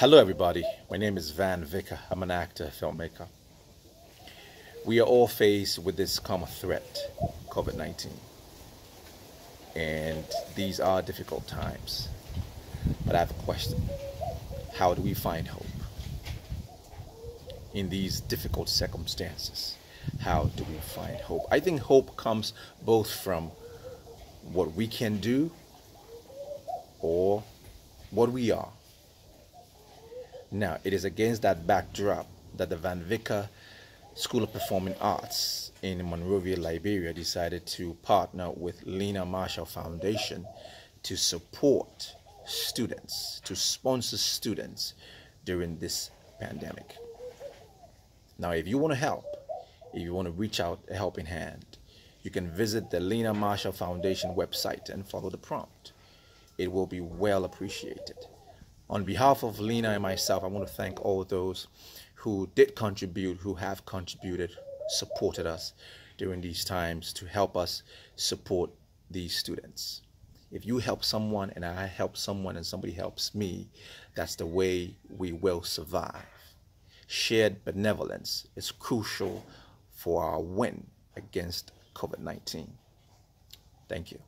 Hello, everybody. My name is Van Vicker. I'm an actor, filmmaker. We are all faced with this common threat, COVID 19. And these are difficult times. But I have a question How do we find hope in these difficult circumstances? How do we find hope? I think hope comes both from what we can do or what we are. Now, it is against that backdrop that the Van Vicker School of Performing Arts in Monrovia, Liberia decided to partner with Lena Marshall Foundation to support students, to sponsor students during this pandemic. Now, if you want to help, if you want to reach out a helping hand, you can visit the Lena Marshall Foundation website and follow the prompt. It will be well appreciated. On behalf of Lena and myself, I want to thank all those who did contribute, who have contributed, supported us during these times to help us support these students. If you help someone and I help someone and somebody helps me, that's the way we will survive. Shared benevolence is crucial for our win against COVID 19. Thank you.